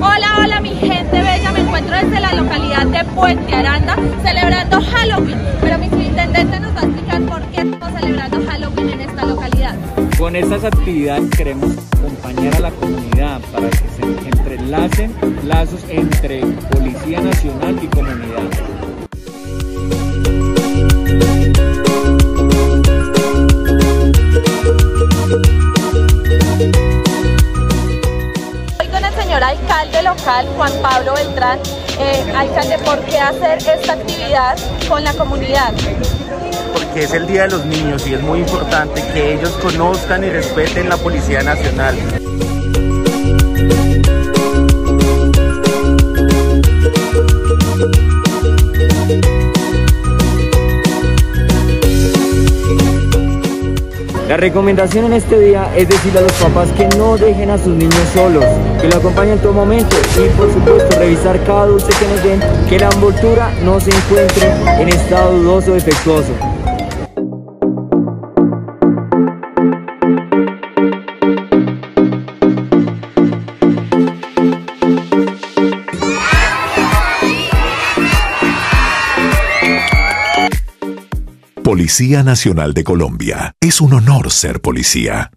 Hola, hola mi gente bella, me encuentro desde la localidad de Puente Aranda celebrando Halloween, pero mi subintendente nos va a explicar por qué estamos celebrando Halloween en esta localidad. Con estas actividades queremos acompañar a la comunidad para que se entrelacen lazos entre Policía Nacional y comunidad. Señor alcalde local, Juan Pablo Beltrán. Eh, alcalde, ¿por qué hacer esta actividad con la comunidad? Porque es el Día de los Niños y es muy importante que ellos conozcan y respeten la Policía Nacional. La recomendación en este día es decirle a los papás que no dejen a sus niños solos, que lo acompañen en todo momento y por supuesto revisar cada dulce que nos den, que la envoltura no se encuentre en estado dudoso o defectuoso. Policía Nacional de Colombia. Es un honor ser policía.